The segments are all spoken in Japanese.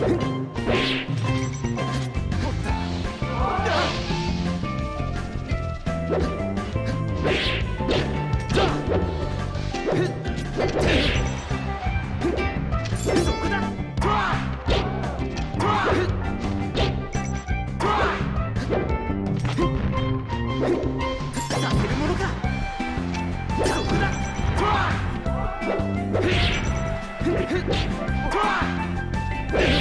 Come on! 僕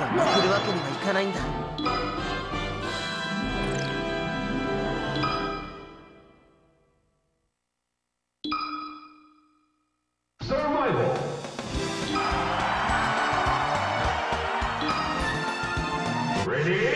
は負けるわけにはいかないんだ。く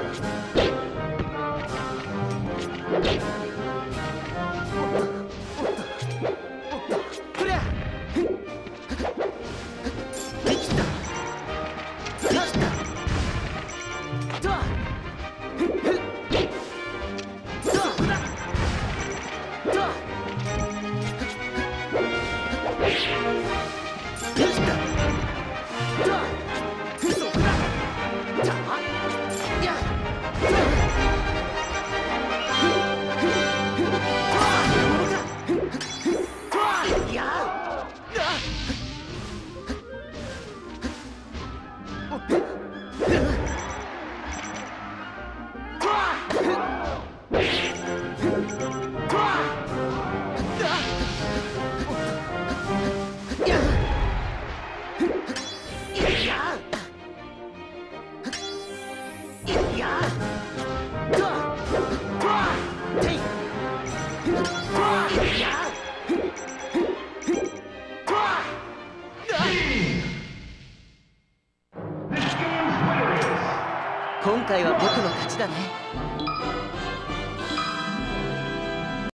抓！今回は僕の勝ちだね。